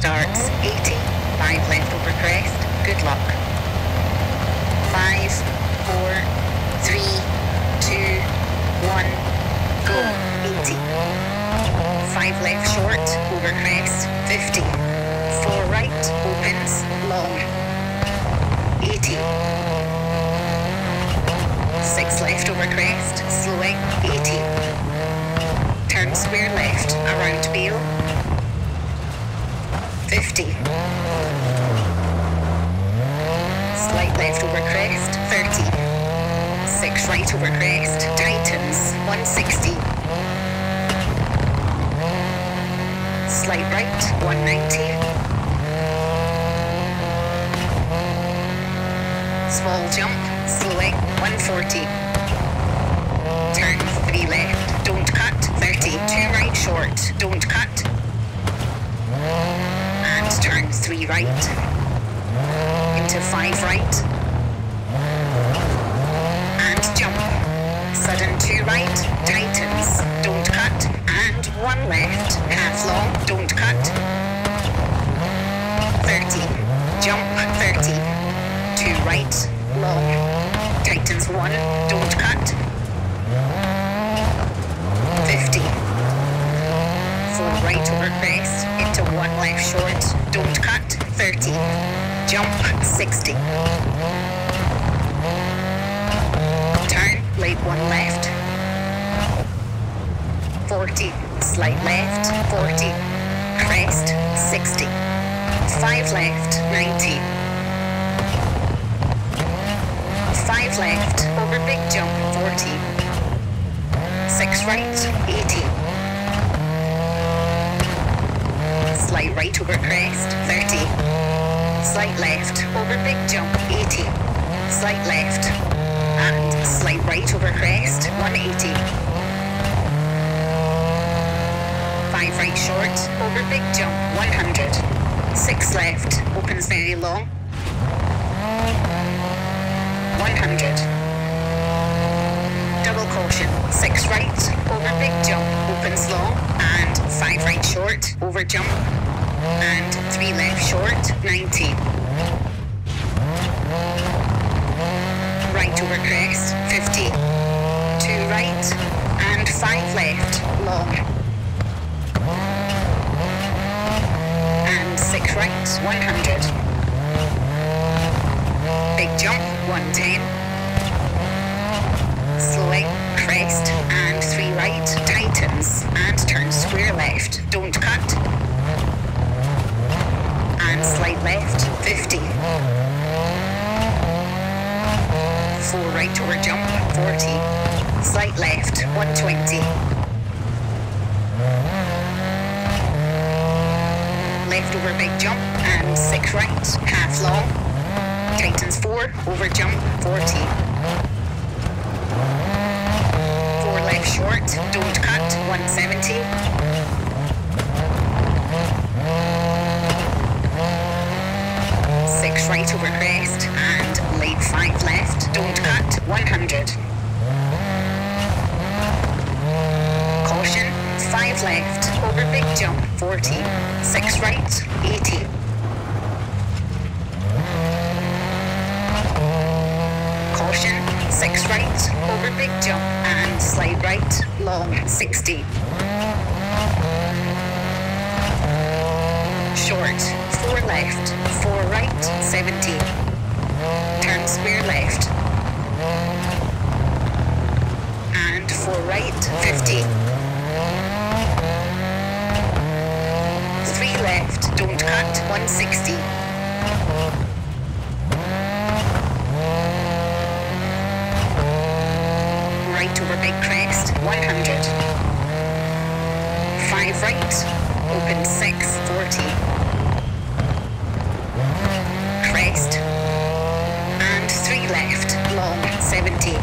starts 80, 5 left over crest, good luck. 5, 4, 3, 2, 1, go, 80. 5 left short, over crest, 50. 4 right, opens, long, 80. 6 left over crest, slowing, 80. Turn square left, around Beale, 50. Slight left over crest, 30. 6 right over crest, tightens, 160. Slight right, 190. Small jump, slowing, 140. Turn 3 left, right. Into 5 right. And jump. Sudden 2 right, tightens, don't cut. And 1 left, half long, don't cut. 30. Jump, 30. 2 right, long. Tightens 1, don't cut. 50. 4 right over crest, into 1 left short, don't cut. 30. Jump, 60. Turn, late 1 left. 40. Slight left, 40. Crest, 60. 5 left, 90. 5 left, over big jump, 40. 6 right, 80. Slight right over crest, 30. Slight left, over big jump, 80. Slight left, and slight right over crest, 180. 5 right short, over big jump, 100. 6 left, opens very long. 100. Double caution, 6 right, over big jump, opens long, and 5 right short, over jump, and 3 left short, 90. Right over crest, 50. 2 right, and 5 left, long. And 6 right, 100. Big jump, 110. Slowing, crest, and 3 right, tightens, and turn square left, don't cut. And slight left, 50. 4 right over jump, 40. Slight left, 120. Left over big jump, and 6 right, half long. Titans 4, over jump, 40. 4 left short, don't cut, 170. Six right over crest and late five left, don't cut, 100. Caution, five left, over big jump, 40. Six right, 80. Caution, six right, over big jump and slide right, long, 60. Short, four left, four right, 70. Turn square left. And four right, 50. Three left, don't cut, 160. Right over big crest, 100. Five right, open six, 40. Crest. And three left, long, 70.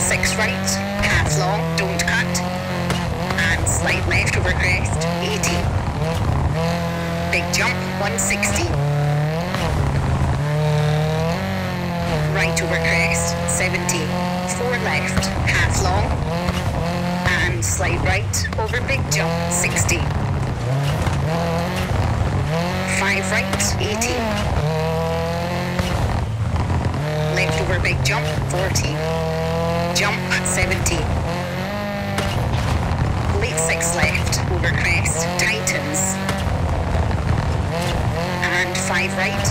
Six right, half long, don't cut. And slight left over crest, 80. Big jump, 160. Over crest, 70. Four left, half long. And slide right, over big jump, 60. 5 right, 80. Left over big jump, 40. Jump, 70. Late 6 left, over crest, tightens. And 5 right.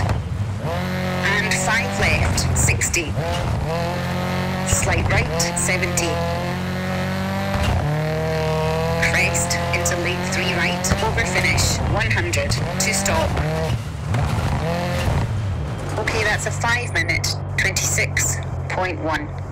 And 5 left, 60. Slight right, 70. Crest into lane 3 right, over finish, 100, to stop. Okay, that's a 5 minute, 26.1.